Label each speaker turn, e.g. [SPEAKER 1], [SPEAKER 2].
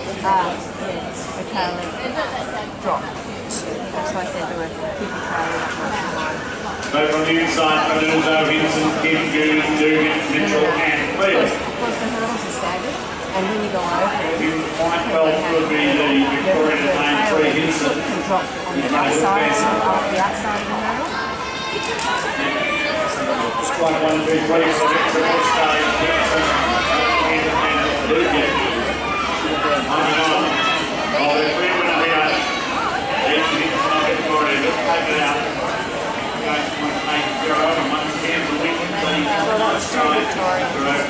[SPEAKER 1] Yeah, the drop. That's why I said there were 50 Kaylee up my line.
[SPEAKER 2] So from the inside, Panuzo, Hinson, Kim, Goody, Dougan, Mitchell, and
[SPEAKER 1] Of
[SPEAKER 2] Clear.
[SPEAKER 1] of course, the hurdles are staggered, and when you go over it,
[SPEAKER 2] You might well could be the Victorian main three Hinson.
[SPEAKER 1] can drop on the
[SPEAKER 2] a good
[SPEAKER 1] outside, off the outside of the hurdle.
[SPEAKER 2] Strike one, two, three, so Hinson, and, and Dougan. Conservatory.